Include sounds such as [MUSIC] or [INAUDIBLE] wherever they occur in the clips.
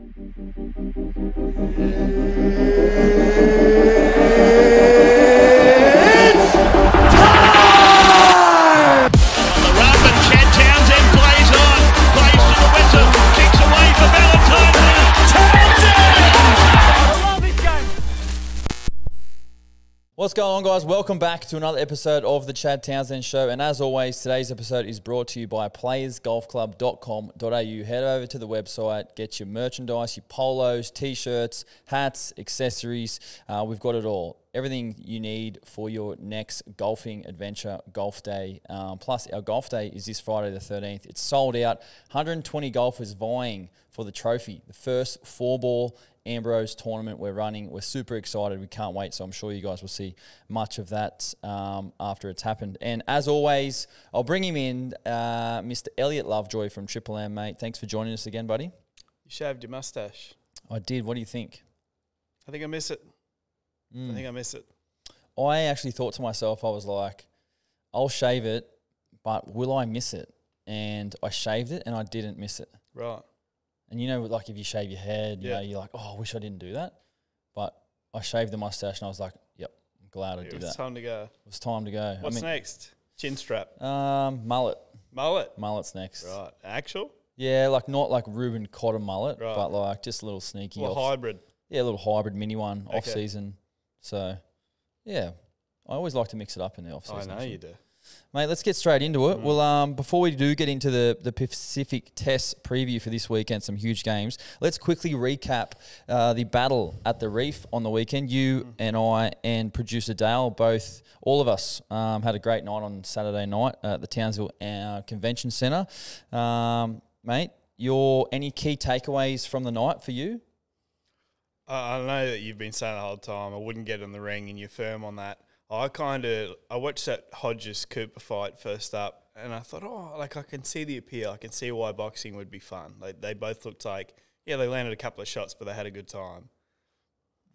On guys? Welcome back to another episode of the Chad Townsend Show. And as always, today's episode is brought to you by playersgolfclub.com.au. Head over to the website, get your merchandise, your polos, t shirts, hats, accessories. Uh, we've got it all. Everything you need for your next golfing adventure, golf day. Um, plus, our golf day is this Friday, the 13th. It's sold out. 120 golfers vying for the trophy. The first four ball Ambrose tournament we're running. We're super excited. We can't wait. So I'm sure you guys will see much of that um, after it's happened. And as always, I'll bring him in, uh, Mr. Elliot Lovejoy from Triple M, mate. Thanks for joining us again, buddy. You shaved your mustache. I did. What do you think? I think I miss it. I think I miss it. I actually thought to myself, I was like, I'll shave it, but will I miss it? And I shaved it and I didn't miss it. Right. And you know, like if you shave your head, you Yeah. know, you're like, oh, I wish I didn't do that. But I shaved the mustache and I was like, yep, I'm glad I did that. time to go. It was time to go. What's I mean, next? Chin strap. Um, mullet. Mullet. Mullet's next. Right. Actual? Yeah, like not like Reuben Cotter mullet, Right. but like just a little sneaky. Off, hybrid? yeah, a little hybrid mini one off season. So, yeah, I always like to mix it up in the off season. I know you do. Mate, let's get straight into Mm. it. Well, um, before we do get into the, the Pacific Test preview for this weekend, some huge games, let's quickly recap uh, the battle at the Reef on the weekend. You Mm. and I and producer Dale, both, all of us, um, had a great night on Saturday night at the Townsville uh, Convention Centre. Um, mate, your any key takeaways from the night for you? I, I know that you've been saying the whole time I wouldn't get in the ring and you're firm on that. I kind of I watched that Hodges Cooper fight first up and I thought, oh, like I can see the appeal. I can see why boxing would be fun. Like they both looked like yeah, they landed a couple of shots, but they had a good time.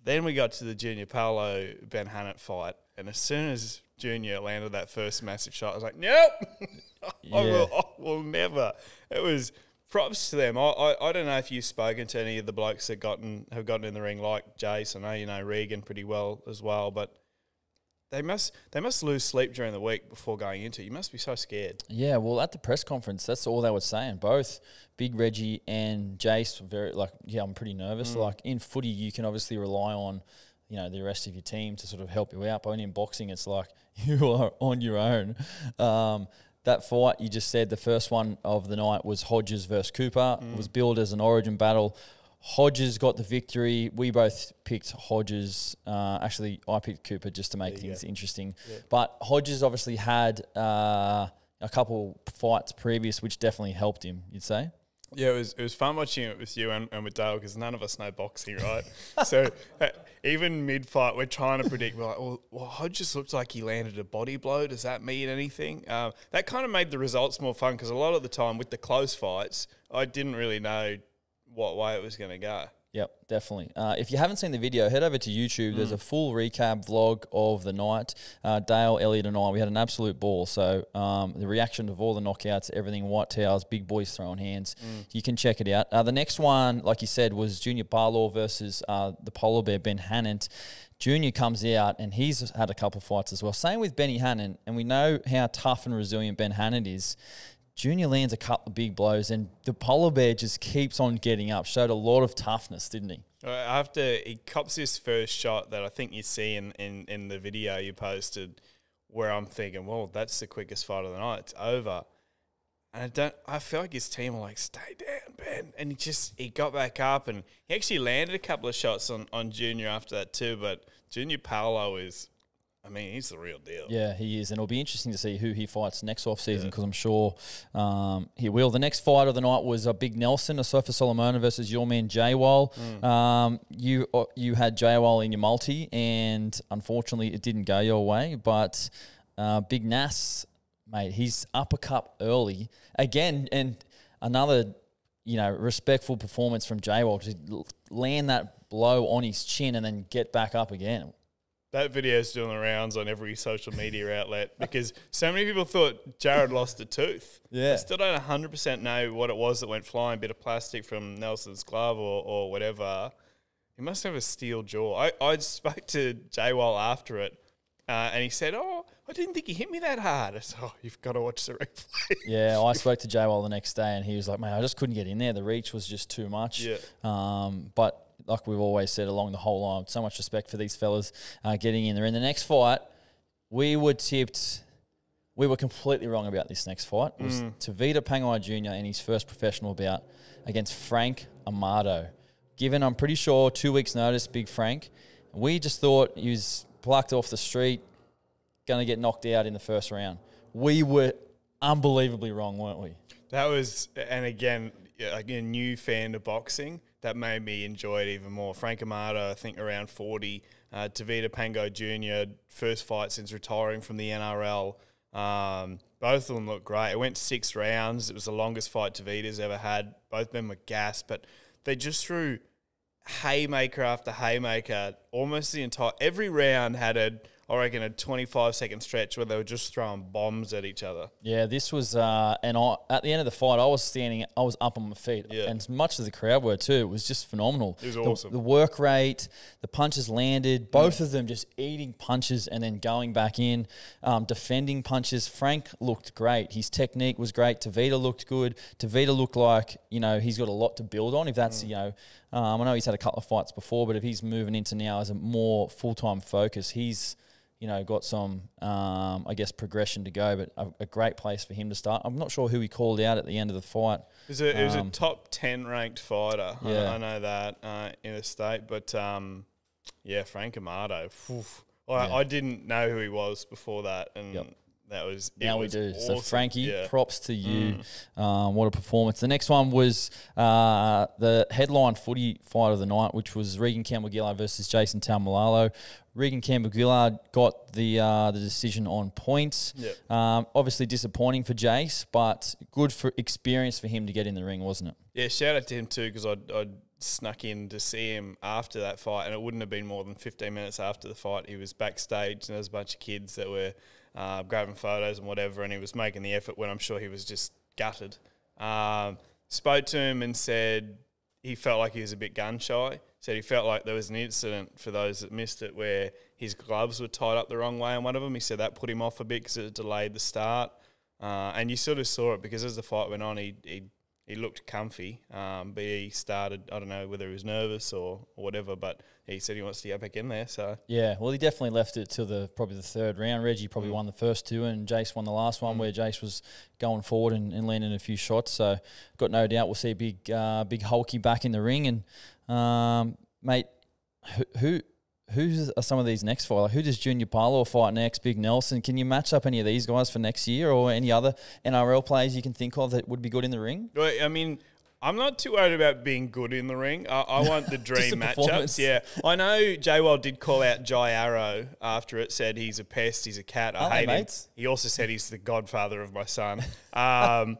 Then we got to the Junior Paulo Ben Hannant fight, and as soon as Junior landed that first massive shot, I was like, nope, [LAUGHS] I, will, I will never. It was props to them. I, I, I don't know if you've spoken to any of the blokes that gotten have gotten in the ring like Jace. I know you know Regan pretty well as well, but they must they must lose sleep during the week before going into it. You must be so scared. Yeah, well, at the press conference, that's all they were saying. Both Big Reggie and Jace were very like, yeah, I'm pretty nervous. Like in footy, you can obviously rely on, you know, the rest of your team to sort of help you out. But only in boxing, it's like [LAUGHS] you are on your own. Um, that fight you just said, the first one of the night was Hodges versus Cooper. It was billed as an Origin battle. Hodges got the victory. We both picked Hodges. Uh, actually, I picked Cooper just to make things go. interesting. But Hodges obviously had uh, a couple fights previous, which definitely helped him. You'd say. Yeah, it was it was fun watching it with you and, and with Dale because none of us know boxing, right? [LAUGHS] so uh, even mid fight, we're trying to predict. We're like, well, well, Hodges looked like he landed a body blow. Does that mean anything? Um, that kind of made the results more fun because a lot of the time with the close fights, I didn't really know what way it was going to go. Yep, definitely. Uh, if you haven't seen the video, head over to YouTube. There's a full recap vlog of the night. Uh, Dale, Elliot, and I, we had an absolute ball. So um, the reaction of all the knockouts, everything, white towels, big boys throwing hands, you can check it out. Uh, the next one, like you said, was Junior Paulo versus uh, the polar bear Ben Hannant. Junior comes out and he's had a couple fights as well. Same with Benny Hannant, and we know how tough and resilient Ben Hannant is. Junior lands a couple of big blows, and the polar bear just keeps on getting up. Showed a lot of toughness, didn't he? Uh, After he cops his first shot that I think you see in, in, in the video you posted, where I'm thinking, well, that's the quickest fight of the night. It's over. And I don't. I feel like his team were like, "Stay down, Ben." And he just he got back up and he actually landed a couple of shots on, on Junior after that too. But Junior Paulo is, I mean, he's the real deal. Yeah, he is, and it'll be interesting to see who he fights next off season because I'm sure um, he will. The next fight of the night was a Big Nelson, Asofa-Solomona versus your man Jaywal. Um, you uh, you had Jaywal in your multi, and unfortunately, it didn't go your way. But uh, Big Nas, mate, he's uppercut early again, and another you know respectful performance from Jaywal to land that blow on his chin and then get back up again. That video is doing the rounds on every social media outlet because so many people thought Jarrod lost a tooth. Yeah. I still don't 100% know what it was that went flying, bit of plastic from Nelson's glove or, or whatever. He must have a steel jaw. I, I spoke to Jaywall after it uh, and he said, Oh, I didn't think he hit me that hard. I said, Oh, you've got to watch the replay. Yeah, I [LAUGHS] spoke to J Wall the next day, and he was like, "Man, I just couldn't get in there. The reach was just too much." Yeah. Um, but like we've always said along the whole line, so much respect for these fellas uh, getting in there. In the next fight, we were tipped. We were completely wrong about this next fight. It was Tavita Pangai Jr. in his first professional bout against Frank Amato. Given, I'm pretty sure, two weeks' notice, Big Frank. We just thought he was plucked off the street, going to get knocked out in the first round. We were unbelievably wrong, weren't we? That was, and again, like a new fan of boxing. That made me enjoy it even more. Frank Amato, I think around 40. Uh, Tavita Pangai Jr., first fight since retiring from the NRL. Um, both of them looked great. It went six rounds. It was the longest fight Tavita's ever had. Both men were gas, but they just threw haymaker after haymaker. Almost the entire, every round had a, I reckon, a 25 second stretch where they were just throwing bombs at each other. Yeah, this was, uh, and I at the end of the fight, I was standing, I was up on my feet, Yeah. and as much as the crowd were too, it was just phenomenal. It was The- awesome. The, work rate, the punches landed, both of them just eating punches and then going back in, um, defending punches. Frank looked great. His technique was great. Tavita looked good. Tavita looked like you know he's got a lot to build on. If that's you know, um, I know he's had a couple of fights before, but if he's moving into now as a more full time focus, he's you know, got some, um, I guess, progression to go, but a, a great place for him to start. I'm not sure who he called out at the end of the fight. It was a, it was Um, a top 10 ranked fighter. I- Yeah. I, know that uh, in the state. But um, yeah, Frank Amato. phew. I, Yeah. I didn't know who he was before that. And Yep. That was. Now we was do. So. Frankie, Yeah. props to you. Um, what a performance. The next one was uh, the headline footy fight of the night, which was Regan Campbell Gillard versus Jason Taumalolo. Regan Campbell Gillard got the uh, the decision on points. Yep. Um, obviously disappointing for Jace, but good for experience for him to get in the ring, wasn't it? Yeah, shout out to him too because I'd, I'd snuck in to see him after that fight, and it wouldn't have been more than 15 minutes after the fight. He was backstage, and there was a bunch of kids that were uh, grabbing photos and whatever, and he was making the effort when I'm sure he was just gutted. Um, spoke to him and said he felt like he was a bit gun shy. Said he felt like there was an incident for those that missed it where his gloves were tied up the wrong way on one of them. He said that put him off a bit because it delayed the start. Uh, and you sort of saw it because as the fight went on, he he, he looked comfy, um, but he started. I don't know whether he was nervous or, or whatever, but he said he wants to get back in there. So Yeah, well, he definitely left it till the probably the third round. Reggie probably Mm. won the first two, and Jace won the last one, where Jace was going forward and, and landing a few shots. So, got no doubt we'll see a big, uh, big Hulky back in the ring. And um, mate, who, who who's are some of these next fight? Like, who does Junior Paulo fight next? Big Nelson. Can you match up any of these guys for next year, or any other NRL players you can think of that would be good in the ring? Well, I mean, I'm not too worried about being good in the ring. I, I want the [LAUGHS] dream matchups. Yeah, I know Jaywell did call out Jai Arrow after it. Said he's a pest. He's a cat. I Aren't hate him. mates? He also said he's the godfather of my son. Um,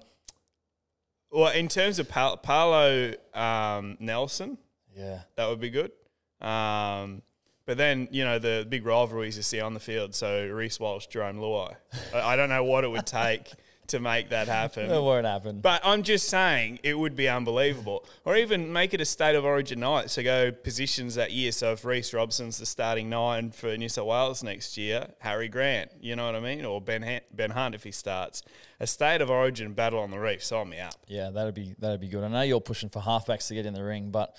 [LAUGHS] well, in terms of Pal- Paulo um, Nelson, Yeah, that would be good. Um, but then, you know, the big rivalries you see on the field. So Reece Walsh, Jarome Luai. I, I don't know what it would [LAUGHS] take to make that happen. it won't happen. But I'm just saying it would be unbelievable. Or even make it a state of origin night. So go positions that year. So if Reece Robson's the starting nine for New South Wales next year, Harry Grant, you know what I mean? Or Ben, Han- ben Hunt if he starts. A state of origin battle on the reef. Sign me up. yeah, that'd be that'd be good. I know you're pushing for halfbacks to get in the ring, but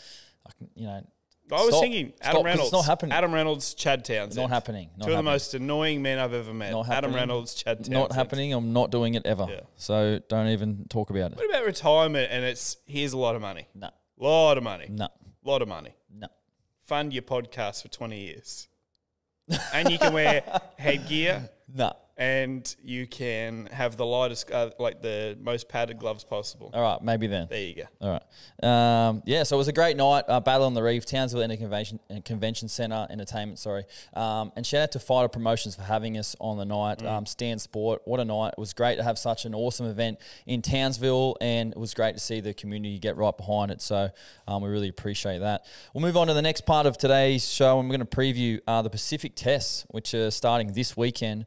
I can, you know, I was Stop. thinking Stop, Adam 'cause Reynolds. it's not happening. Adam Reynolds, Chad Townsend. not happening. Not Two of the happening. most annoying men I've ever met. Not Adam happening. Reynolds, Chad Townsend. not happening. I'm not doing it ever. Yeah. So don't even talk about it. What about retirement and it's here's a lot of money? No, Lot of money. no, Lot of money. no. fund your podcast for 20 years. and you can wear [LAUGHS] headgear No. and you can have the lightest, uh, like the most padded gloves possible. All right, maybe then. There you go. All right. Um, yeah, so it was a great night. Uh, Battle on the Reef, Townsville Inter Convention, uh, Convention Centre, Entertainment, sorry. Um, and shout out to Fighter Promotions for having us on the night. Um, Stan Sport, what a night. It was great to have such an awesome event in Townsville, and it was great to see the community get right behind it. So um, we really appreciate that. We'll move on to the next part of today's show, and we're going to preview uh, the Pacific Tests, which are starting this weekend.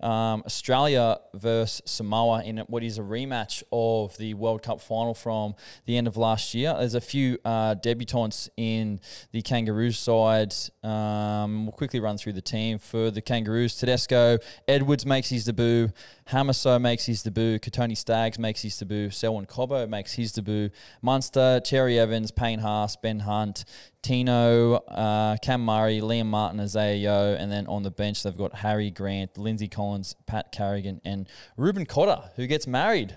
Um, Australia versus Samoa in what is a rematch of the World Cup final from the end of last year. There's a few uh, debutants in the Kangaroos side. Um, we'll quickly run through the team for the Kangaroos. Tedesco, Edwards makes his debut. Hamiso makes his debut. Kotoni Staggs makes his debut. Selwyn Cobbo makes his debut. Munster, Cherry Evans, Payne Haas, Ben Hunt, Tino, uh, Cam Murray, Liam Martin, Isaiah Yeo, and then on the bench they've got Harry Grant, Lindsay Collins, Pat Carrigan, and Reuben Cotter, who gets married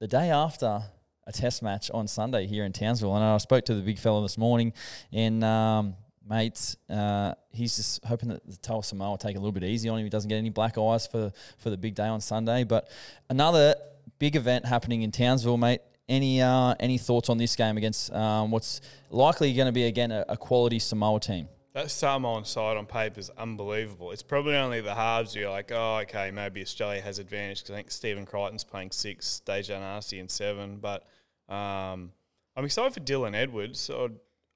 the day after a test match on Sunday here in Townsville. And I spoke to the big fella this morning, and um, mates, uh, he's just hoping that the Toa Samoa will take a little bit easy on him. He doesn't get any black eyes for for the big day on Sunday. But another big event happening in Townsville, mate. Any uh, any thoughts on this game against um, what's likely going to be again a, a quality Samoa team? That Samoan side on paper is unbelievable. It's probably only the halves you're like, oh, okay, maybe Australia has advantage because I think Stephen Crichton's playing six, Dejan Arce in seven. But um, I'm excited for Dylan Edwards.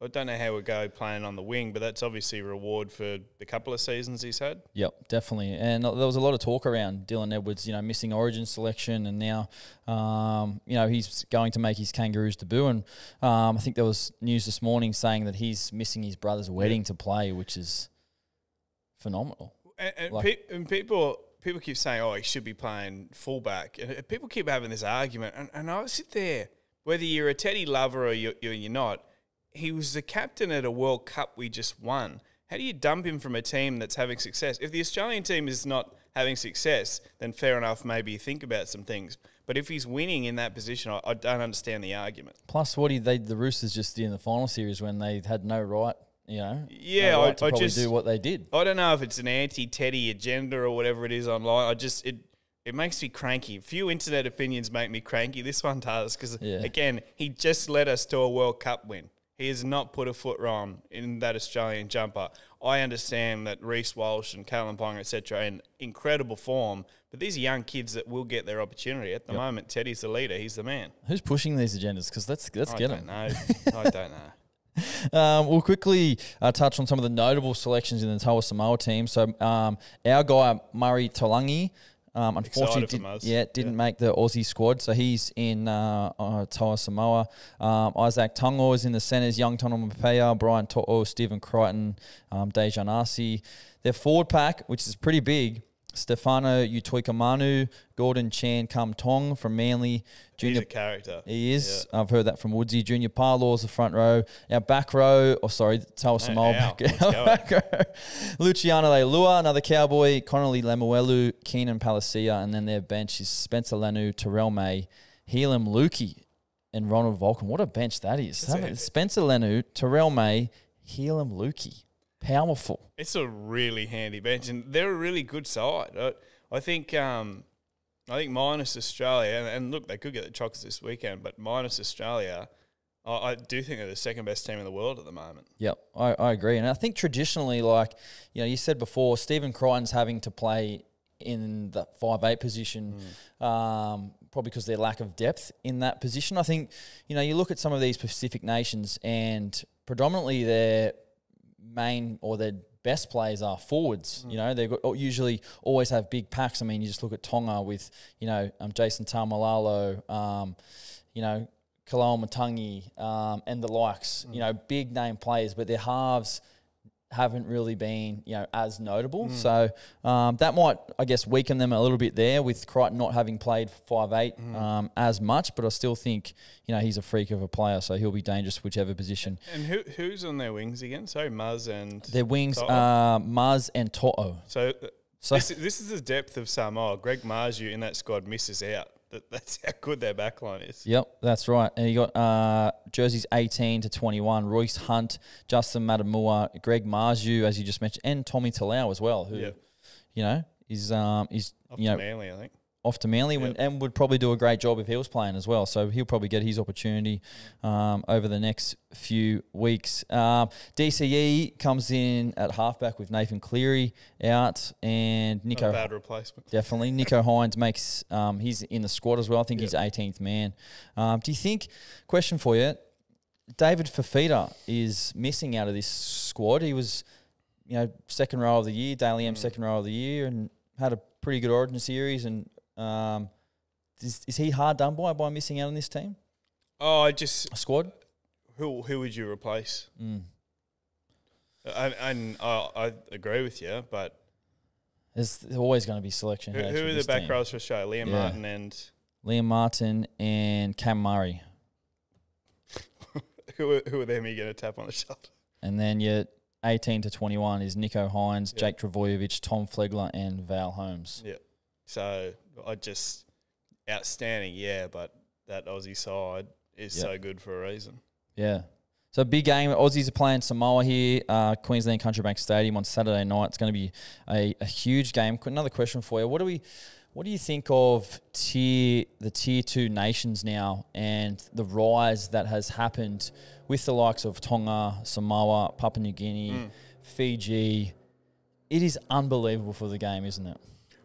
I don't know how we go playing on the wing, but that's obviously a reward for the couple of seasons he's had. Yep, definitely. And there was a lot of talk around Dylan Edwards, you know, missing Origin selection, and now, um, you know, he's going to make his Kangaroos debut. And um, I think there was news this morning saying that he's missing his brother's wedding to play, which is phenomenal. And, and, Like- pe- and people people keep saying, "Oh, he should be playing fullback," and uh, people keep having this argument. And, and I sit there, whether you're a Teddy lover or you're you're not, he was the captain at a World Cup we just won. How do you dump him from a team that's having success? If the Australian team is not having success, then fair enough, maybe you think about some things. But if he's winning in that position, I, I don't understand the argument. Plus, what he, they the Roosters just did in the final series when they had no right, you know, Yeah, no I- right to I just- do what they did. I don't know if it's an anti-Teddy agenda or whatever it is online. I just it it makes me cranky. Few internet opinions make me cranky. This one does because Yeah. again, he just led us to a World Cup win. He has not put a foot wrong in that Australian jumper. I understand that Reece Walsh and Kalyn Ponga, etc., are in incredible form, but these are young kids that will get their opportunity. At the moment, Teddy's the leader. He's the man. Who's pushing these agendas? Because let's let's I get don't them. know. [LAUGHS] I don't know. Um, we'll quickly uh, touch on some of the notable selections in the Toa Samoa team. So um, our guy Murray Taulagi, um, unfortunately, did, yeah, didn't make the Aussie squad, so he's in uh, uh, Toa Samoa. Um, Izack Tago is in the centres. Young Tono Mapea, Brian To'o, Stephen Crichton, um, Dejan Arce. Their forward pack, which is pretty big. Stefano Utoikamanu, Gordon Chan Kum Tong from Manly, He's Junior a character. he is. I've heard that from Woodsy. Junior Paulo's the front row. Our back row, or sorry, Toa Samoa back, Let's our go. back row. [LAUGHS] Luciano Leilua, another cowboy. Connelly Lemuelu, Keenan Palasia, and then their bench is Spencer Leniu, Terrell May, Helam Lukey, and Ronald Vulcan. What a bench that is. That's Have a- it. Spencer Leniu, Terrell May, Helam Lukey. Powerful. It's a really handy bench, and they're a really good side. I, I think, um, I think minus Australia, and, and look, they could get the chocks this weekend, but minus Australia, I, I do think they're the second best team in the world at the moment. Yep, I, I agree. And I think traditionally, like, you know, you said before, Stephen Crichton's having to play in the five eight position, um, probably because their lack of depth in that position. I think, you know, you look at some of these Pacific nations and predominantly their main or their best players are forwards. You know, they usually always have big packs. I mean, you just look at Tonga with, you know, um, Jason Taumalolo, um, you know, Kalao Matangi, um, and the likes, you know, big name players, but their halves haven't really been, you know, as notable. So um, that might, I guess, weaken them a little bit there with Crichton not having played five eight um, as much. But I still think, you know, he's a freak of a player, so he'll be dangerous whichever position. And who who's on their wings again? Sorry, Muzz and Their wings To'o. are Muzz and To'o. so. uh, So this, is- this is the depth of Samoa. Greg Marzhew in that squad misses out. That, that's how good their backline is. Yep, that's right. And you got uh, jerseys 18 to 21. Royce Hunt, Justin Matamua, Greg Marzhew, as you just mentioned, and Tommy Talau as well, who, Yeah. you know, is um is Off you know Manly, I think. Off to Manly Yep. and would probably do a great job if he was playing as well. So he'll probably get his opportunity um, over the next few weeks. Um, DCE comes in at halfback with Nathan Cleary out and Not Nico a bad replacement. Definitely. Nicho Hynes makes, um, he's in the squad as well. I think he's 18th man. Um, do you think, question for you, David Fifita is missing out of this squad? He was, you know, second row of the year, Dally M Mm. second row of the year, and had a pretty good origin series. And um, is, is he hard done by by missing out on this team Oh, I just a squad? who who would you replace? Mm. And, and I, I agree with you, but There's always going to be selection. who, who are the back team. rows for Australia? Liam Yeah. Martin and Liam Martin and Cam Murray. [LAUGHS] who are, who are them you going to tap on the shoulder? And then your 18 to 21 is Nicho Hynes, Yeah. Jake Trbojevic, Tom Flegler, and Val Holmes. Yeah. So I just outstanding, yeah, but that Aussie side is Yeah. so good for a reason. Yeah. So big game. Aussies are playing Samoa here, uh, Queensland Country Bank Stadium on Saturday night. It's going to be a, a huge game. Another question for you: What do we, what do you think of tier the tier two nations now and the rise that has happened with the likes of Tonga, Samoa, Papua New Guinea, Mm. Fiji? It is unbelievable for the game, isn't it?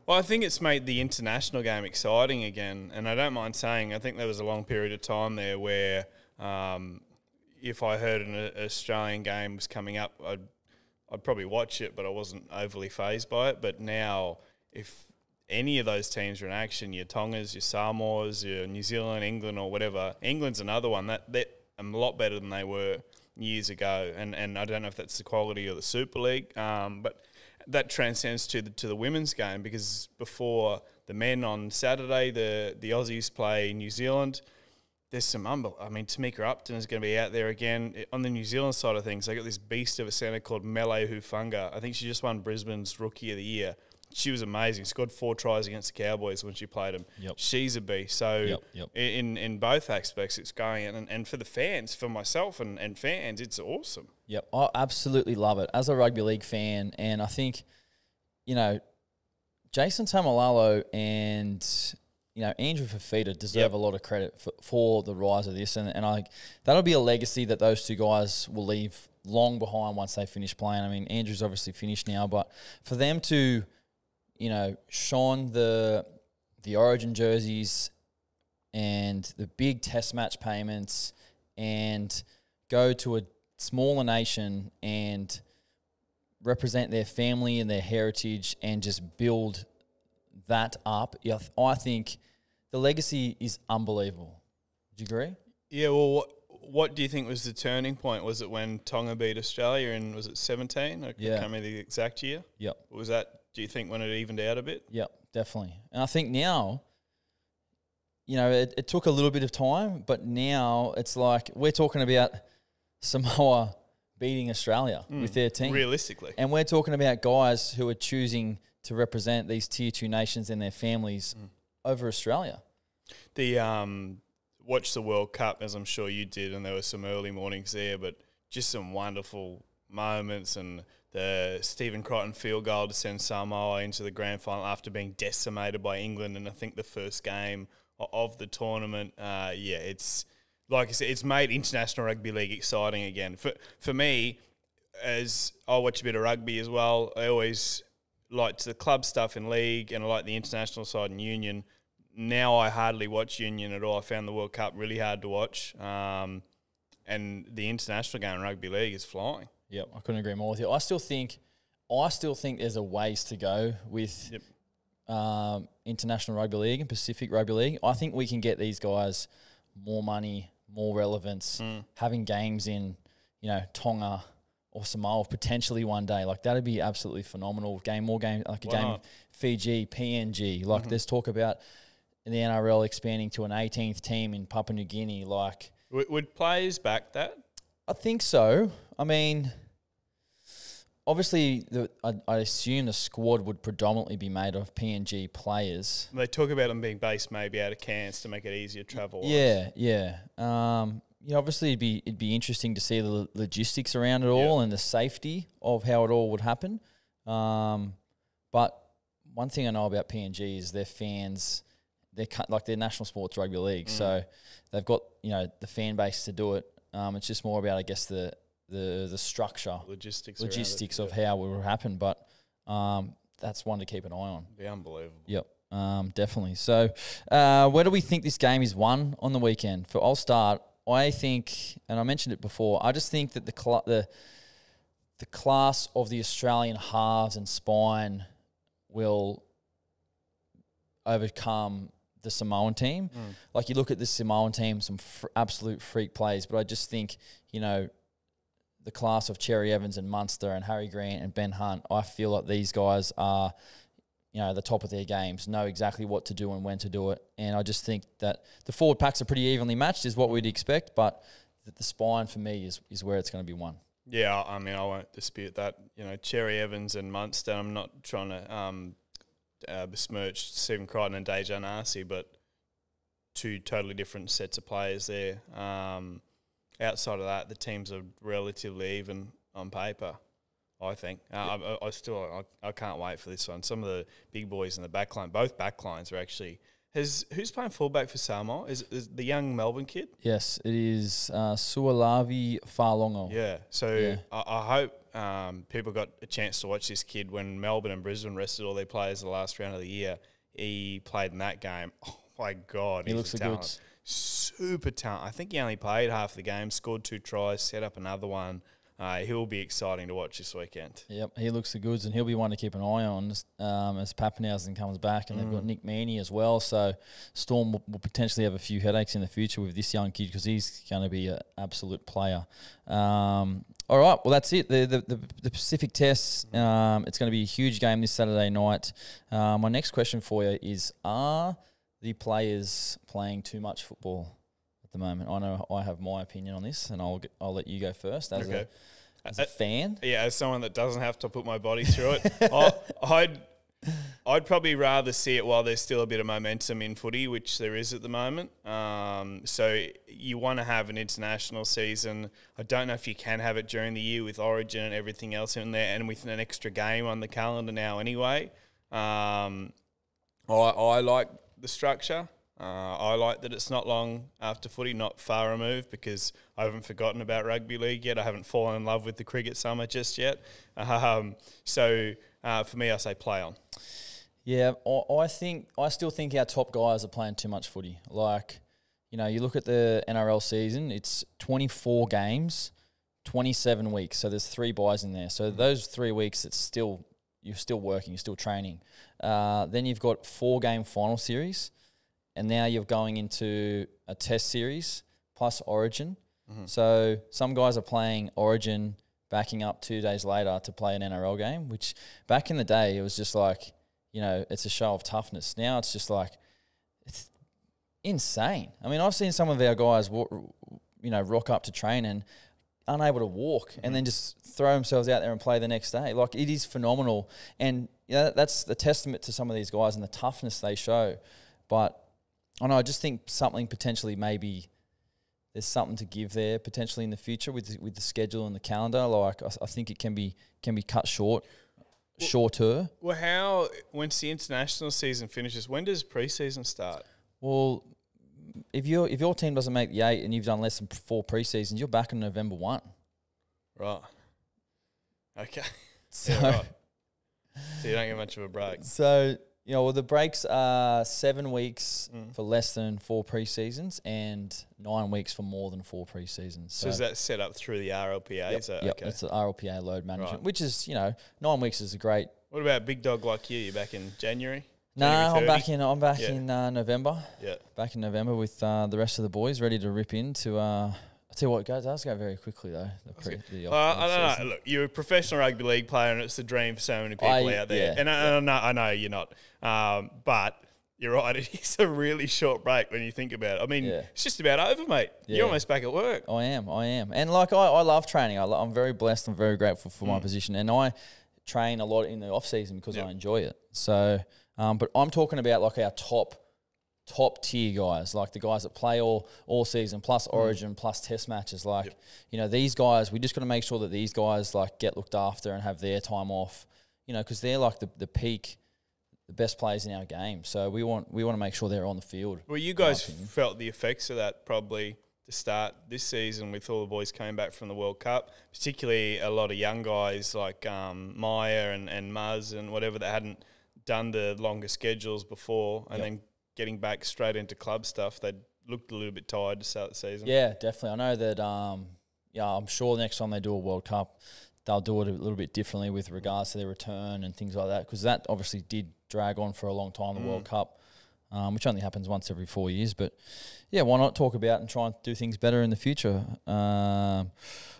Well, I think it's made the international game exciting again, and I don't mind saying I think there was a long period of time there where um, if I heard an Australian game was coming up, I'd I'd probably watch it, but I wasn't overly phased by it. But now, if any of those teams are in action, your Tongas, your Samoas, your New Zealand, England, or whatever, England's another one that they're a lot better than they were years ago. And and I don't know if that's the quality of the Super League, um, but that transcends to the to the women's game because before the men on Saturday, the the Aussies play New Zealand. There's some unbel- I mean, Tamika Upton is going to be out there again eh, on the New Zealand side of things. They got this beast of a centre called Mele Hufanga. I think she just won Brisbane's Rookie of the Year. She was amazing. Scored four tries against the Cowboys when she played them. Yep. She's a beast. So Yep, yep. in in both aspects, it's going and, and for the fans, for myself and, and fans, it's awesome. Yep, I absolutely love it as a rugby league fan, and I think, you know, Jason Taumalolo and you know Andrew Fifita deserve Yep. a lot of credit for, for the rise of this, and and I that'll be a legacy that those two guys will leave long behind once they finish playing. I mean, Andrew's obviously finished now, but for them to, you know, shine the the Origin jerseys and the big Test match payments and go to a smaller nation and represent their family and their heritage and just build that up. I I think the legacy is unbelievable. Do you agree? Yeah, well, what, what do you think was the turning point? Was it when Tonga beat Australia and was it 17? I Yeah. can't remember the exact year. Yep. Was that, do you think, when it evened out a bit? Yep, definitely. And I think now, you know, it, it took a little bit of time, but now it's like we're talking about Samoa beating Australia with their team. Realistically. And we're talking about guys who are choosing to represent these tier two nations and their families over Australia. The um, watch the World Cup, as I'm sure you did, and there were some early mornings there, but just some wonderful moments and the Stephen Crichton field goal to send Samoa into the grand final after being decimated by England, and I think the first game of the tournament. Uh, yeah, it's like I said, it's made international rugby league exciting again. For for me, as I watch a bit of rugby as well, I always liked the club stuff in league, and I like the international side in union. Now I hardly watch union at all. I found the World Cup really hard to watch, um, and the international game in rugby league is flying. Yep, I couldn't agree more with you. I still think, I still think there's a ways to go with Yep. um, international rugby league and Pacific rugby league. I think we can get these guys more money, more relevance, Mm. having games in, you know, Tonga or Samoa potentially one day. Like that'd be absolutely phenomenal. Game more game like a Why game of Fiji, PNG. Mm-hmm. Like there's talk about the NRL expanding to an 18th team in Papua New Guinea. Like would players back that? I think so. I mean, obviously, the, I, I assume the squad would predominantly be made of PNG players. They talk about them being based maybe out of Cairns to make it easier travel. Yeah, yeah. Um, you know, obviously, it'd be it'd be interesting to see the logistics around it all and the safety of how it all would happen. Um, but one thing I know about PNG is their fans. They're like their national sports rugby league, so they've got you know the fan base to do it. Um, it's just more about I guess the the the structure, Logistics. logistics of yeah. how it will happen. But um, that's one to keep an eye on. Be unbelievable. Yep, um, definitely. So, uh, where do we think this game is won on the weekend? For I'll start. I think, and I mentioned it before. I just think that the cl- the the class of the Australian halves and spine will overcome the Samoan team. Like you look at the Samoan team, some fr- absolute freak plays, but I just think you know the class of Cherry Evans and Munster and Harry Grant and Ben Hunt. I feel like these guys are you know, the top of their games, know exactly what to do and when to do it. And I just think that the forward packs are pretty evenly matched, is what we'd expect. But the, spine for me is is where it's going to be won. Yeah, I mean, I won't dispute that. You know, Cherry Evans and Munster. I'm not trying to um, uh, besmirch Stephen Crichton and Dejan Arce, but two totally different sets of players there. Um, outside of that, the teams are relatively even on paper. I think. Uh, I, I, I still I, I can't wait for this one. Some of the big boys in the backline, both backlines, are actually. Has who's playing fullback for Samoa? Is, is the young Melbourne kid? Yes, it is uh, Sualauvi Fa'alogo. Yeah. So Yeah. I, I hope um, people got a chance to watch this kid when Melbourne and Brisbane rested all their players the last round of the year. He played in that game. [LAUGHS] Oh my god, He he's looks a goods. Super talent. I think he only played half the game, scored two tries, set up another one. Uh, he'll be exciting to watch this weekend. Yep, he looks the goods, and he'll be one to keep an eye on um, as Papenhuyzen comes back, and they've got Nick Meaney as well. So Storm will, will potentially have a few headaches in the future with this young kid because he's going to be an absolute player. Um, all right, well that's it. The the, the, the Pacific Test. Um, it's going to be a huge game this Saturday night. Uh, my next question for you is: Are the players playing too much football at the moment? I know I have my opinion on this, and I'll get, I'll let you go first as Okay. a as a Uh, fan. Yeah, as someone that doesn't have to put my body through it, [LAUGHS] I, I'd I'd probably rather see it while there's still a bit of momentum in footy, which there is at the moment. Um, so you want to have an international season. I don't know if you can have it during the year with Origin and everything else in there, and with an extra game on the calendar now anyway. Um, I I like the structure. Uh, I like that it's not long after footy, not far removed, because I haven't forgotten about rugby league yet. I haven't fallen in love with the cricket summer just yet. Um, so uh, for me, I say play on. Yeah, I, I think I still think our top guys are playing too much footy. Like, you know, you look at the NRL season; it's twenty four games, twenty seven weeks. So there's three buys in there. So those three weeks, it's still you're still working, you're still training. Uh, then you've got four game final series, and now you're going into a test series plus Origin. So some guys are playing Origin, backing up two days later to play an NRL game. Which back in the day, it was just like you know, it's a show of toughness. Now it's just like it's insane. I mean, I've seen some of our guys, you know, rock up to train and unable to walk, and then just throw themselves out there and play the next day. Like it is phenomenal, and you know, that's the testament to some of these guys and the toughness they show. But I know I just think something potentially maybe there's something to give there potentially in the future with the, with the schedule and the calendar. Like I, I think it can be can be cut short, shorter. Well, how once the international season finishes, when does preseason start? Well, if your if your team doesn't make the eight and you've done less than four preseasons, you're back in November one. Right. Okay. [LAUGHS] So, Yeah, right. So you don't get much of a break. so you know, well, the breaks are seven weeks Mm. for less than four preseasons and nine weeks for more than four preseasons. So, is that set up through the RLPA? Yep, Is that yep, okay? it's the RLPA load management, Right. which is you know nine weeks is a great. What about big dog like you? You're back in January? No, January I'm back in. I'm back Yeah. in uh, November. Yeah. Back in November with uh, the rest of the boys, ready to rip into. Uh, I tell you what, it goes does go very quickly though. The pre, the Well, I don't know. Look, you're a professional rugby league player, and it's the dream for so many people I- out there. yeah, and I, I know, I know you're not, um, but you're right. [LAUGHS] It is a really short break when you think about it. I mean, Yeah. it's just about over, mate. Yeah. You're almost back at work. I am. I am. And like I, I love training. I I'm very blessed. I'm very grateful for my position, and I train a lot in the off season because Yep. I enjoy it. So, um, but I'm talking about like our top top tier guys, like the guys that play all all season plus Origin plus Test matches. Like you know these guys, we just got to make sure that these guys like get looked after and have their time off. You know, because they're like the the peak. the best players in our game. So we want we want to make sure they're on the field. Well, you guys felt the effects of that probably to start this season with all the boys coming back from the World Cup, particularly a lot of young guys like um, Maya and, and Muzz and whatever that hadn't done the longer schedules before and Yep. then getting back straight into club stuff. They looked a little bit tired to start the season. Yeah, definitely. I know that. Um, yeah, I'm sure next time they do a World Cup, they'll do it a little bit differently with regards to their return and things like that. Because that obviously did drag on for a long time. The World Cup, um, which only happens once every four years. But yeah, why not talk about and try and do things better in the future? Um,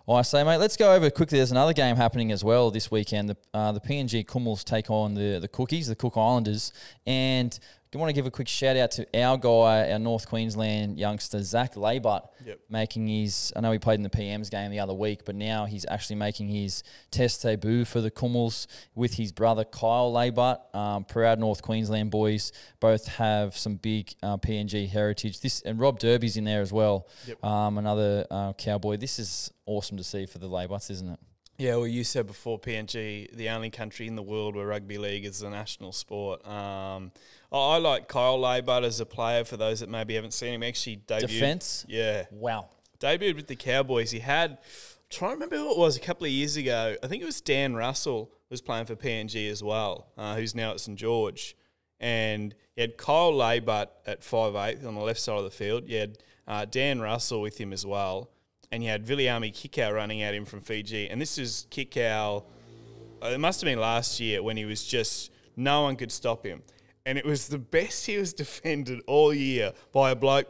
well, I say, mate, let's go over quickly. There's another game happening as well this weekend. The uh, the PNG Kumuls take on the the Cookies, the Cook Islanders, and I want to give a quick shout out to our guy, our North Queensland youngster Zach Laybutt, Yep. making his. I know he played in the PM's game the other week, but now he's actually making his test debut for the Kumuls with his brother Kyle Laybutt. Um, proud North Queensland boys, both have some big uh, PNG heritage. This and Rob Derby's in there as well. Yep. Um, another uh, cowboy. This is awesome to see for the Laybutts, isn't it? Yeah, well, you said before PNG, the only country in the world where rugby league is the national sport. Um, I I like Kyle Laybutt as a player. For those that maybe haven't seen him, actually debuted. Defense. Yeah, Wow. debuted with the Cowboys. He had, I'm trying to remember who it was a couple of years ago. I think it was Dan Russell was playing for PNG as well, uh, who's now at St George. And he had Kyle Laybutt at 5'8 on the left side of the field. You had uh, Dan Russell with him as well. And you had Viliami Kikau running at him from Fiji. And this is Kikau, uh, it must have been last year when he was just, no one could stop him. And it was the best he was [LAUGHS] defended all year by a bloke,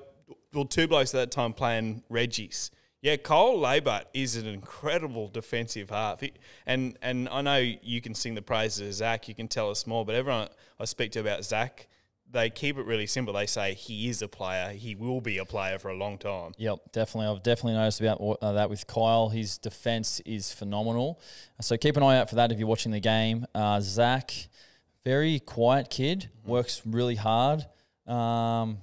well, two blokes at that time playing Reggie's. Yeah, Cole Laybutt is an incredible defensive half. He, and and I know you can sing the praises of Zach, you can tell us more, but everyone I speak to about Zach, they keep it really simple. They say he is a player, he will be a player for a long time. Yep, definitely. I've definitely noticed about uh, that with Kyle. His defense is phenomenal. So keep an eye out for that if you're watching the game. Uh, Zach, very quiet kid, works really hard. Um,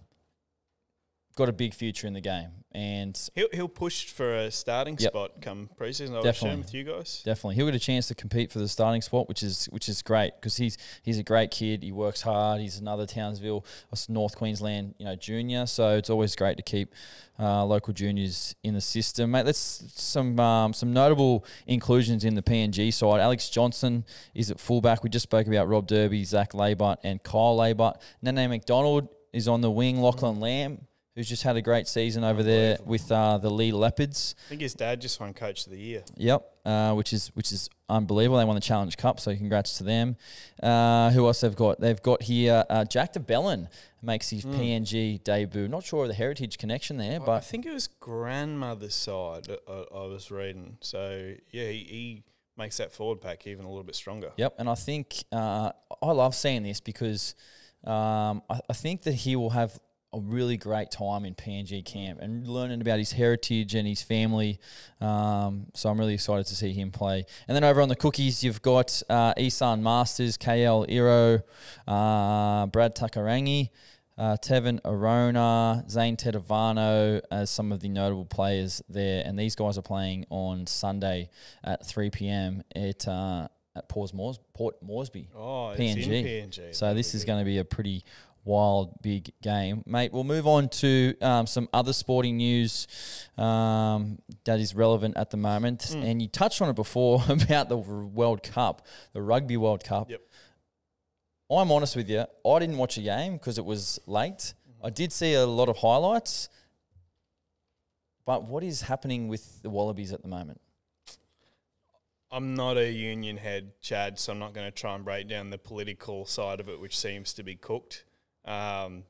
got a big future in the game, and He'll, he'll push for a starting Yep. spot come preseason, I Definitely. assume, with you guys. definitely he'll get a chance to compete for the starting spot, which is which is great because he's he's a great kid. He works hard. He's another Townsville, uh, North Queensland, you know, junior. So it's always great to keep uh, local juniors in the system, mate. Let's some um, some notable inclusions in the PNG side. Alex Johnson is at fullback. We just spoke about Rob Derby, Zach Laybutt, and Kyle Laybutt. Nene McDonald is on the wing. Lachlan Lamb. Who's just had a great season over there with uh, the Leigh Leopards? I think his dad just won Coach of the Year. Yep, uh, which is which is unbelievable. They won the Challenge Cup, so congrats to them. Uh, who else they've got? They've got here uh, Jack de Belin makes his PNG debut. Not sure of the heritage connection there, I but I think it was grandmother's side I, I was reading. So, yeah, he, he makes that forward pack even a little bit stronger. Yep, and I think uh, I love seeing this because um, I, I think that he will have a really great time in PNG camp and learning about his heritage and his family. Um, so I'm really excited to see him play. And then over on the cookies, you've got uh, Esan Marsters, Kayal Iro, uh, Brad Takairangi. Uh, Tevin Arona, Zane Tetevano as some of the notable players there, and these guys are playing on Sunday at 3 p.m. at uh, at Port, Port Moresby. Oh, it's PNG. PNG. So this is going to be a pretty wild, big game, mate. We'll move on to um, some other sporting news um, that is relevant at the moment, Hmm. and you touched on it before [LAUGHS] about the World Cup, the Rugby World Cup. Yep. I'm honest with you, I didn't watch a game because it was late. Mm-hmm. I did see a lot of highlights, but what is happening with the Wallabies at the moment? I'm not a union head, Chad, so I'm not going to try and break down the political side of it, which seems to be cooked. Um,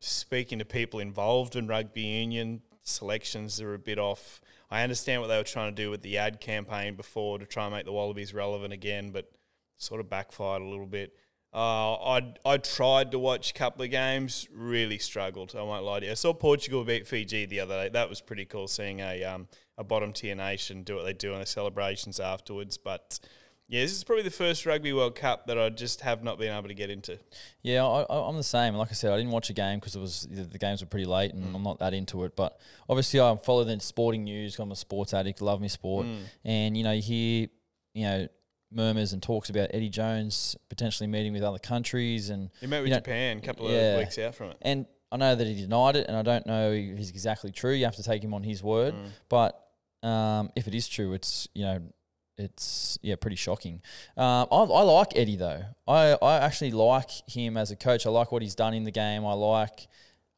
speaking to people involved in rugby union, selections are a bit off. I understand what they were trying to do with the ad campaign before to try and make the Wallabies relevant again, but sort of backfired a little bit. Uh, I I tried to watch a couple of games, really struggled. I won't lie to you. I saw Portugal beat Fiji the other day. That was pretty cool seeing a um, a bottom tier nation do what they do in the celebrations afterwards. But yeah, this is probably the first Rugby World Cup that I just have not been able to get into. Yeah, I, I'm the same. Like I said, I didn't watch a game because it was the games were pretty late, Mm. and I'm not that into it. But obviously, I follow the sporting news. I'm a sports addict, love me sport, Mm. and you know, you hear, you know, murmurs and talks about Eddie Jones potentially meeting with other countries and He met with you know, Japan a couple yeah. of weeks out from it. and I know that he denied it, and I don't know if it's exactly true. You have to take him on his word, Mm. but um, if it is true, it's you know, it's yeah, pretty shocking. Um, I, I like Eddie though. I, I actually like him as a coach. I like what he's done in the game. I like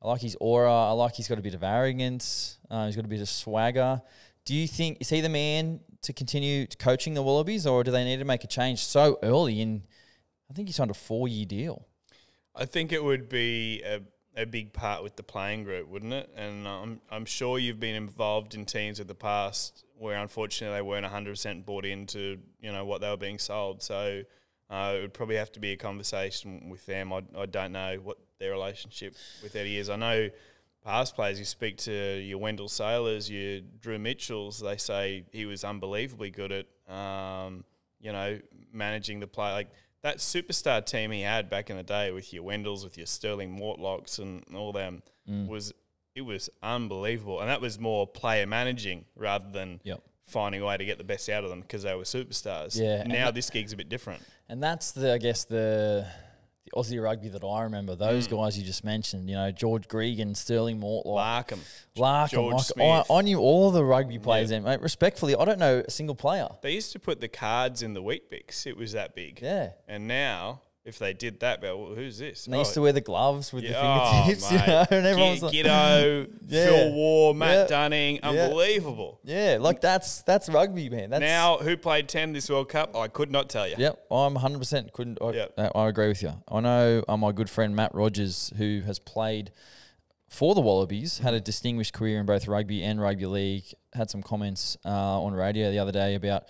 I like his aura. I like he's got a bit of arrogance. Uh, he's got a bit of swagger. Do you think is he the man to continue coaching the Wallabies, or do they need to make a change so early in? I think he signed a four-year deal. I think it would be a, a big part with the playing group, wouldn't it? And I'm I'm sure you've been involved in teams of the past where unfortunately they weren't 100% bought into you know what they were being sold. So uh, it would probably have to be a conversation with them. I, I don't know what their relationship with Eddie is. I know past players you speak to your Wendell Sailors, your Drew Mitchells, they say he was unbelievably good at um, you know managing the play like that superstar team he had back in the day with your Wendells, with your Stirling Mortlocks and all them mm. was it was unbelievable, and that was more player managing rather than Yep. finding a way to get the best out of them because they were superstars. Yeah, Now that- this gig's a bit different. And that's the, I guess, the the Aussie rugby that I remember. Those Mm. guys you just mentioned, you know, George Gregan, Stirling Mortlock, Larkham, Larkham. George Smith. I, I knew all the rugby players, and mate, respectfully, I don't know a single player. They used to put the cards in the Weet-Bix. It was that big. Yeah. And now, if they did that, well, who's this? And they used Oh, to wear the gloves with yeah, the oh, fingertips, [LAUGHS] you mate. know, and everyone's like, Giddo, [LAUGHS] Yeah. Phil Waugh, Matt Yeah. Dunning, unbelievable. yeah, like that's that's rugby, man. That's Now, who played 10 this World Cup? I could not tell you. Yep, I'm 100 percent couldn't. I, Yep. I, I agree with you. I know uh, my good friend Mat Rogers, who has played for the Wallabies, had a distinguished career in both rugby and rugby league. Had some comments uh, on radio the other day about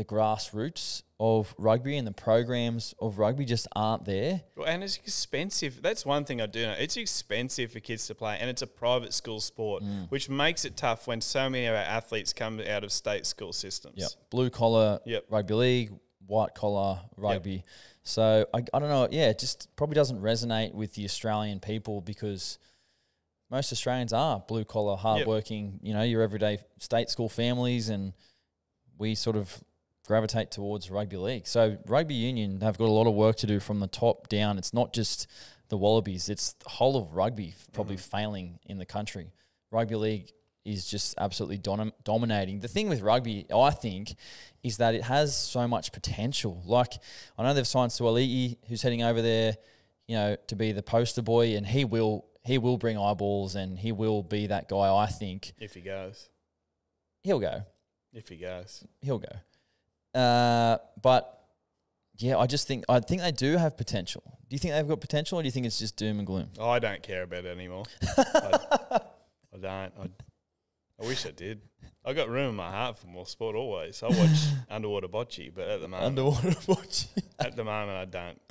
the grassroots of rugby and the programs of rugby just aren't there. Well, and it's expensive. That's one thing I do know. It's expensive for kids to play, and it's a private school sport, Mm. which makes it tough when so many of our athletes come out of state school systems. Yep. Blue collar Yep. rugby league, white collar rugby. So I, I don't know. Yeah, it just probably doesn't resonate with the Australian people because most Australians are blue collar, hardworking, you know, your everyday state school families, and we sort of gravitate towards rugby league. So rugby union have got a lot of work to do from the top down. It's not just the Wallabies; it's the whole of rugby probably mm. failing in the country. Rugby league is just absolutely dom- dominating. The thing with rugby, I think, is that it has so much potential. Like I know they've signed Suaalii, who's heading over there, you know, to be the poster boy, and he will he will bring eyeballs, and he will be that guy. I think If he goes. he'll go If he goes. he'll go. Uh, but yeah, I just think I think they do have potential. Do you think they've got potential, or do you think it's just doom and gloom? Oh, I don't care about it anymore. [LAUGHS] I, I don't. I, I wish I did. I got room in my heart for more sport always. I watch [LAUGHS] Underwater Bocce, but at the moment, Underwater watching. at the moment, I don't. [LAUGHS]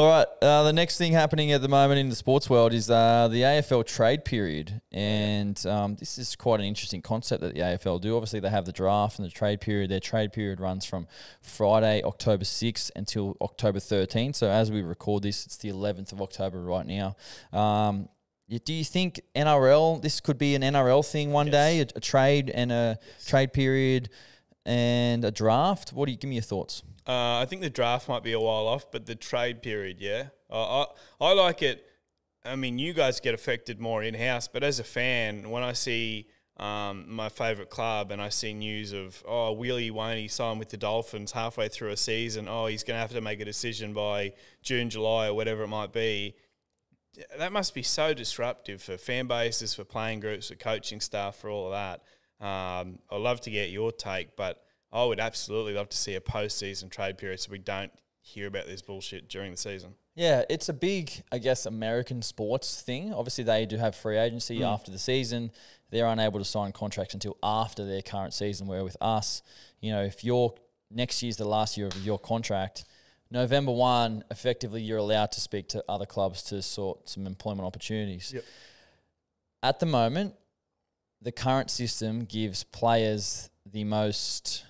All right. Uh, the next thing happening at the moment in the sports world is uh, the AFL trade period, and um, this is quite an interesting concept that the AFL do. Obviously, they have the draft and the trade period. Their trade period runs from Friday, October 6th, until October 13th. So as we record this, it's the 11th of October right now. Um, do you think NRL? This could be an NRL thing one Yes. day, a, a trade and a trade period and a draft. What do you give me your thoughts? Uh, I think the draft might be a while off, but the trade period, yeah, I I, I like it. I mean, you guys get affected more in house, but as a fan, when I see um, my favourite club and I see news of oh Wheelie won't sign with the Dolphins halfway through a season, oh he's going to have to make a decision by June, July, or whatever it might be. That must be so disruptive for fan bases, for playing groups, for coaching staff, for all of that. Um, I'd love to get your take, but I would absolutely love to see a post-season trade period so we don't hear about this bullshit during the season. Yeah, it's a big, I guess, American sports thing. Obviously, they do have free agency hmm. after the season. They're unable to sign contracts until after their current season. Where with us, you know, if your next year's the last year of your contract, November one, effectively, you're allowed to speak to other clubs to sort some employment opportunities. Yep. At the moment, the current system gives players the most,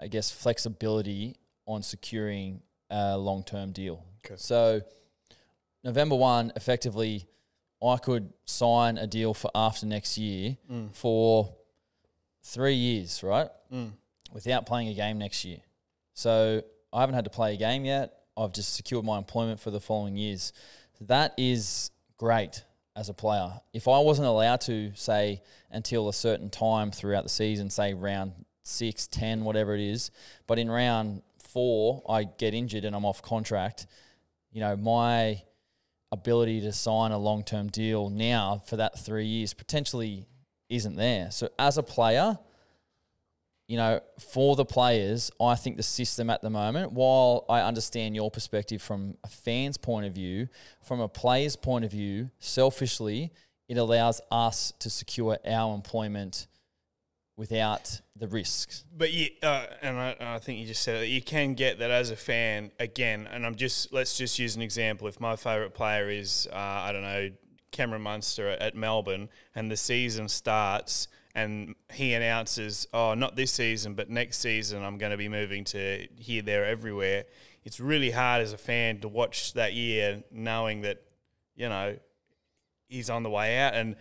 I guess, flexibility on securing a long term deal. Okay. So, November 1, effectively, I could sign a deal for after next year for three years, right? Mm. Without playing a game next year. So I haven't had to play a game yet. I've just secured my employment for the following years. That is great as a player. If I wasn't allowed to, say, until a certain time throughout the season, say round six, ten, whatever it is, but in round four, I get injured and I'm off contract, you know, my ability to sign a long term deal now for that three years potentially isn't there. So as a player, you know, for the players, I think the system at the moment, while I understand your perspective from a fan's point of view, from a player's point of view, selfishly, it allows us to secure our employment without the risks. But you, uh, and I, I think you just said it. You can get that as a fan again. And I'm just let's just use an example. If my favourite player is uh, I don't know Cameron Munster at, at Melbourne, and the season starts and he announces, "Oh, not this season, but next season, I'm going to be moving to here, there, everywhere." It's really hard as a fan to watch that year, knowing that you know he's on the way out, and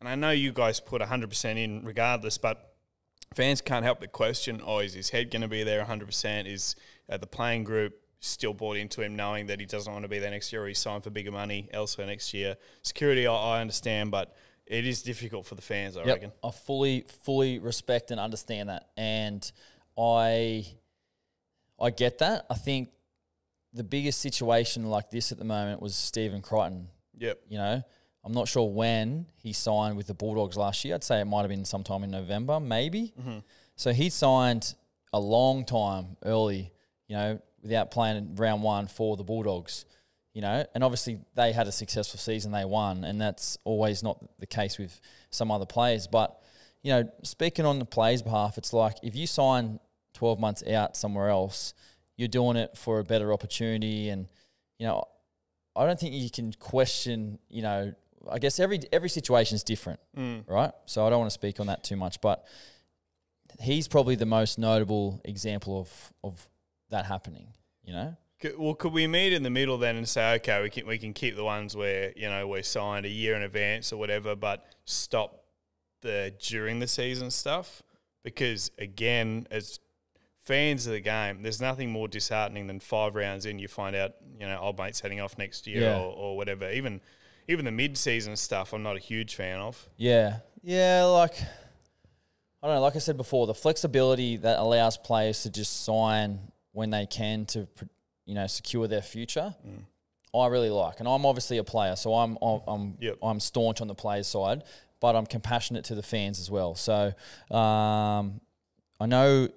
and I know you guys put 100 percent in regardless, but fans can't help but question: Oh, is his head going to be there 100 percent? Is uh, the playing group still bought into him, knowing that he doesn't want to be there next year, or he's signed for bigger money elsewhere next year? Security, I, I understand, but it is difficult for the fans, I Yep, reckon. I fully, fully respect and understand that, and I, I get that. I think the biggest situation like this at the moment was Stephen Crichton. Yep. You know, I'm not sure when he signed with the Bulldogs last year. I'd say it might have been sometime in November, maybe. Mm-hmm. So he signed a long time early. You know, without playing round one for the Bulldogs you know, and obviously they had a successful season, they won, and that's always not the case with some other players. But, you know, speaking on the players' behalf, it's like if you sign 12 months out somewhere else, you're doing it for a better opportunity. And, you know, I don't think you can question, you know, I guess every every situation is different, mm. right? So I don't want to speak on that too much, but he's probably the most notable example of of that happening, you know? Could, well, could we meet in the middle then and say, okay, we can we can keep the ones where you know we're signed a year in advance or whatever, but stop the during the season stuff because again, as fans of the game, there's nothing more disheartening than five rounds in you find out you know old mate's heading off next year Yeah. or, or whatever. Even even the mid season stuff, I'm not a huge fan of. Yeah. Yeah, like I don't know, like I said before, the flexibility that allows players to just sign when they can to you know, secure their future. I really like. And I'm obviously a player, so I'm I'm I'm, Yep. I'm staunch on the players side, but I'm compassionate to the fans as well. So, um, I know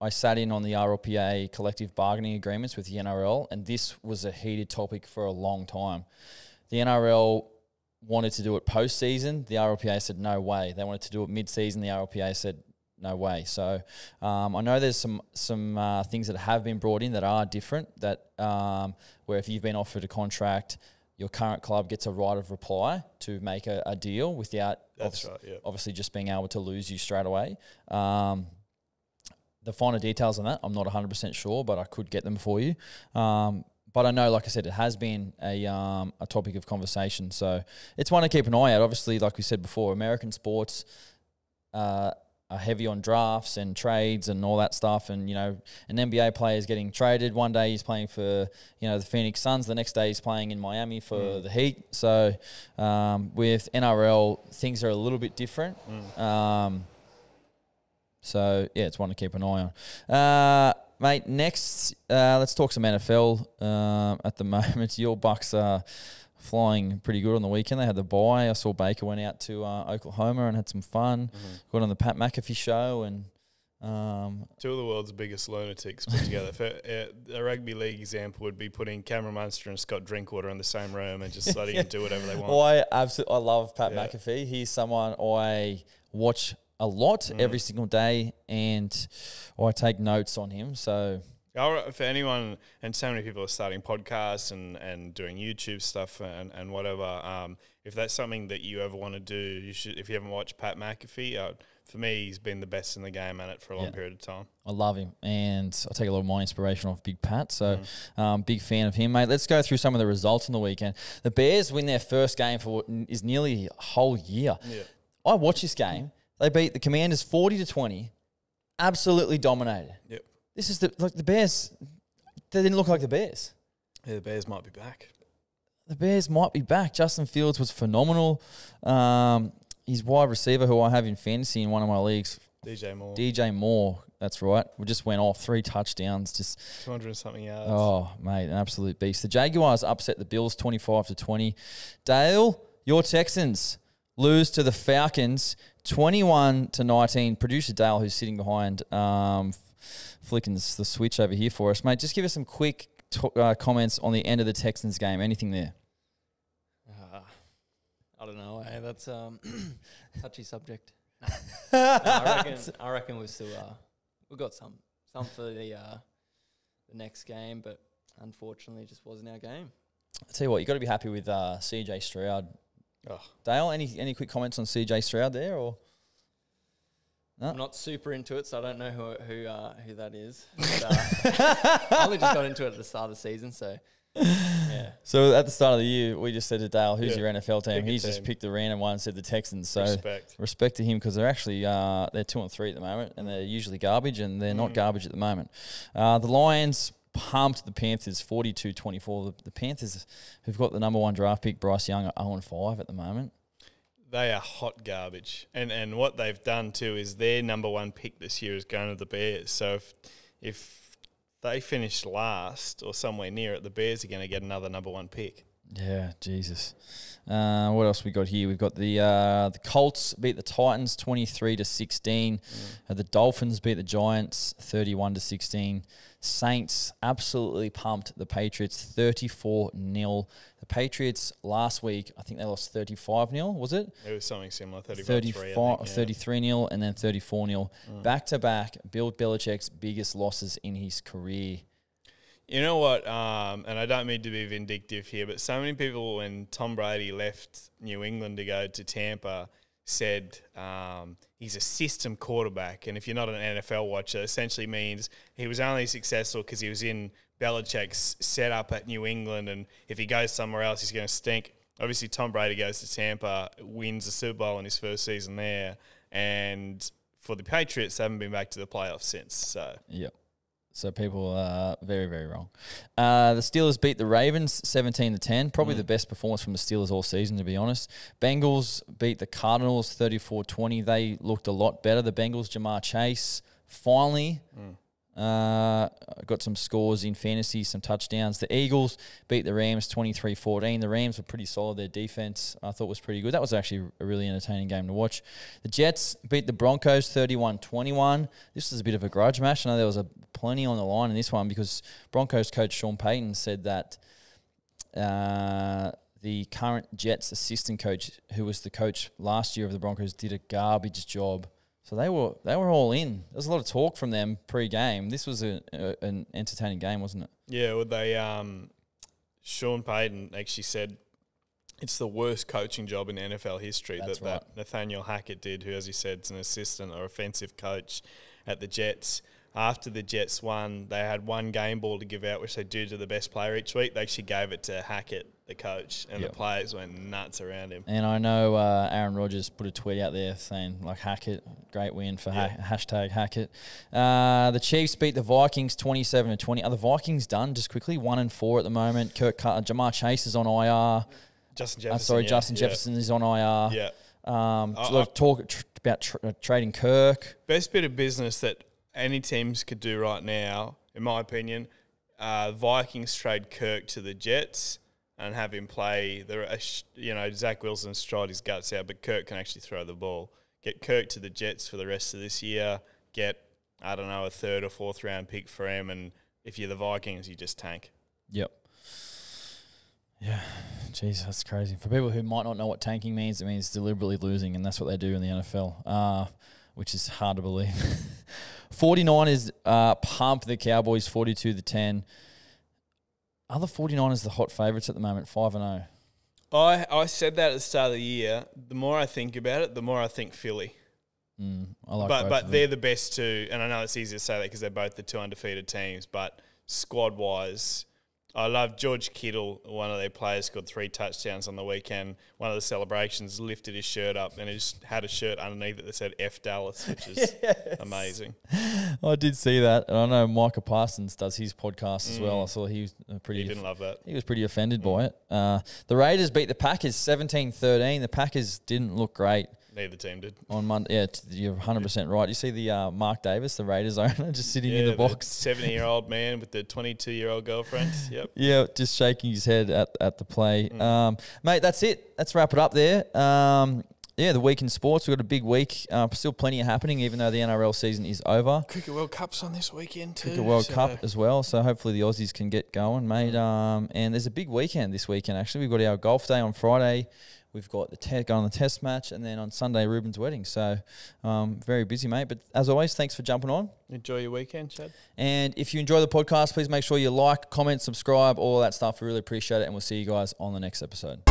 I sat in on the RLPA collective bargaining agreements with the NRL, and this was a heated topic for a long time. The NRL wanted to do it postseason. The RLPA said no way. They wanted to do it mid-season. The RLPA said no way. So um, I know there's some some uh, things that have been brought in that are different. That um, where if you've been offered a contract, your current club gets a right of reply to make a, a deal without That's obvi- right, yeah. obviously just being able to lose you straight away. Um, the finer details on that, I'm not 100% sure, but I could get them for you. Um, but I know, like I said, it has been a um, a topic of conversation. So it's one to keep an eye out. Obviously, like we said before, American sports uh, are heavy on drafts and trades and all that stuff. And you know, an NBA player is getting traded. One day he's playing for you know the Phoenix Suns. The next day he's playing in Miami for the Heat. So um, with NRL, things are a little bit different. Um, so yeah, it's one to keep an eye on. Uh, mate, next uh, let's talk some NFL. Um, at the [LAUGHS] moment, your Bucks are flying pretty good on the weekend. They had the bye. I saw Baker went out to uh, Oklahoma and had some fun. Got on the Pat McAfee show and um, Two of the world's biggest lunatics put together. For, uh, a rugby league example would be putting Cameron Munster and Scott Drinkwater in the same room and just letting them do whatever they [LAUGHS] want. Well, I absolutely I love Pat Yeah. McAfee. He's someone I watch a lot Mm. every single day, and I take notes on him. So For anyone, and so many people are starting podcasts and, and doing YouTube stuff and, and whatever. Um, if that's something that you ever want to do, you should. If you haven't watched Pat McAfee, uh, for me, he's been the best in the game at it for a long Yeah. period of time. I love him, and I take a lot of my inspiration off Big Pat. So, Mm. um, big fan of him, mate. Let's go through some of the results on the weekend. The Bears win their first game for what is nearly a whole year. Yeah. I watched this game. They beat the Commanders forty to twenty. Absolutely dominated. Yep. This is the like the Bears. They didn't look like the Bears. Yeah, the Bears might be back. The Bears might be back. Justin Fields was phenomenal. Um, his wide receiver, who I have in fantasy in one of my leagues, DJ Moore, DJ Moore. That's right. We just went off three touchdowns. Just 200 something yards. oh mate, an absolute beast. The Jaguars upset the Bills twenty five to twenty. Dale, your Texans lose to the Falcons twenty one to nineteen. Producer Dale, who's sitting behind, um, flicking the the switch over here for us, mate. Just give us some quick to- uh, comments on the end of the Texans game. Anything there? Uh, I don't know. Eh? That's um [COUGHS] touchy subject. [LAUGHS] No, I reckon. [LAUGHS] I reckon we've still uh, we've got some some for the uh, the next game, but unfortunately, it just wasn't our game. I tell you what, you got to be happy with uh, CJ Stroud. Oh. Dale, any any quick comments on CJ Stroud there, or No. I'm not super into it, so I don't know who who uh, who that is. [LAUGHS] But, uh, I only just got into it at the start of the season, so yeah. so at the start of the year, we just said to Dale, "Who's Yeah. your NFL team?" Pick a He's just picked the random one, and said the Texans. So Respect. respect to him because they're actually uh, they're two and three at the moment, and they're usually garbage, and they're not Mm. garbage at the moment. Uh, the Lions pumped the Panthers 42-24. The, the Panthers, who've got the number one draft pick, Bryce Young, are zero and five at the moment. They are hot garbage, and and what they've done too is their number one pick this year is going to the Bears. So if if they finish last or somewhere near it, the Bears are going to get another number one pick. Yeah, Jesus. Uh, what else we got here? We've got the uh, the Colts beat the Titans twenty three to sixteen. Uh, the Dolphins beat the Giants thirty one to sixteen. Saints absolutely pumped the Patriots thirty four 0 The Patriots last week, I think they lost thirty five 0 was it? It was something similar, 35 35, three, I or think, yeah. 33 0 and then 34 0. Back to back, Bill Belichick's biggest losses in his career. You know what? Um, and I don't mean to be vindictive here, but so many people, when Tom Brady left New England to go to Tampa, said um, he's a system quarterback. And if you're not an NFL watcher, essentially means he was only successful because he was in Belichick's setup at New England. And if he goes somewhere else, he's going to stink. Obviously, Tom Brady goes to Tampa, wins the Super Bowl in his first season there. And for the Patriots, they haven't been back to the playoffs since. So Yep. So people are very, very wrong. Uh, the Steelers beat the Ravens 17 to 10. Probably the best performance from the Steelers all season, to be honest. Bengals beat the Cardinals 34 20. They looked a lot better. The Bengals, Ja'Marr Chase, finally uh, got some scores in fantasy, some touchdowns. The Eagles beat the Rams 23 14. The Rams were pretty solid. Their defense, I thought, was pretty good. That was actually a really entertaining game to watch. The Jets beat the Broncos 31 21. This was a bit of a grudge match. I know there was a plenty on the line in this one because Broncos coach Sean Payton said that uh, the current Jets assistant coach, who was the coach last year of the Broncos, did a garbage job. So they were they were all in. There was a lot of talk from them pre-game. This was a, a, an entertaining game, wasn't it? Yeah, well, they um, Sean Payton actually said it's the worst coaching job in NFL history That's that, that Nathaniel Hackett did, who, as he said, is an assistant or offensive coach at the Jets. After the Jets won, they had one game ball to give out, which they do to the best player each week. They actually gave it to Hackett, the coach, and Yep. the players went nuts around him. And I know uh, Aaron Rodgers put a tweet out there saying like Hackett, great win for ha- hashtag Hackett. Uh, the Chiefs beat the Vikings twenty seven to twenty. Are the Vikings done? Just quickly, one and four at the moment. Kirk Cut- Ja'Marr Chase is on IR. Justin Uh, Jefferson. sorry, yeah, Justin yeah, Jefferson is on IR. Yeah. Um, I- of talk tr- about tr- uh, trading Kirk. best bit of business that any teams could do right now, in my opinion, uh, Vikings trade Kirk to the Jets and have him play the uh, you know Zach Wilson stride his guts out, but Kirk can actually throw the ball. Get Kirk to the Jets for the rest of this year. Get I don't know a third or fourth round pick for him, and if you're the Vikings, you just tank. Yep. Yeah, jeez, that's crazy. For people who might not know what tanking means, it means deliberately losing, and that's what they do in the NFL, uh, which is hard to believe. [LAUGHS] 49ers uh, pump the Cowboys 42 to 10. Are the 49ers the hot favourites at the moment, 5 and oh? 0? I I said that at the start of the year. The more I think about it, the more I think Philly. Mm, I like but but they're the best two, and I know it's easy to say that because they're both the two undefeated teams. But squad wise, I love George Kittle, one of their players, scored three touchdowns on the weekend. One of the celebrations lifted his shirt up and he just had a shirt underneath it that said F Dallas, which is [LAUGHS] amazing. I did see that, and I know Micah Parsons does his podcast as well. I saw he was uh, pretty. He didn't love that. He was pretty offended by it. Uh, the Raiders beat the Packers 17-13. The Packers didn't look great Neither team did. on Monday. Yeah, t- you're 100% right. You see the uh, Mark Davis, the Raiders owner, [LAUGHS] just sitting in the box. Seventy-year-old man with the twenty-two-year-old girlfriend. [LAUGHS] Yep. Yeah, just shaking his head at, at the play. Um, mate, that's it. Let's wrap it up there. Um, yeah, the week in sports. We've got a big week. Uh, still plenty happening, even though the NRL season is over. Cricket World Cup's on this weekend too. Cricket World so- Cup as well. So hopefully the Aussies can get going, mate. Um, and there's a big weekend this weekend. Actually, we've got our golf day on Friday. We've got the te- going on the test match, and then on Sunday Ruben's wedding. So um, very busy, mate. But as always, thanks for jumping on. Enjoy your weekend, Chad. And if you enjoy the podcast, please make sure you like, comment, subscribe, all that stuff. We really appreciate it, and we'll see you guys on the next episode.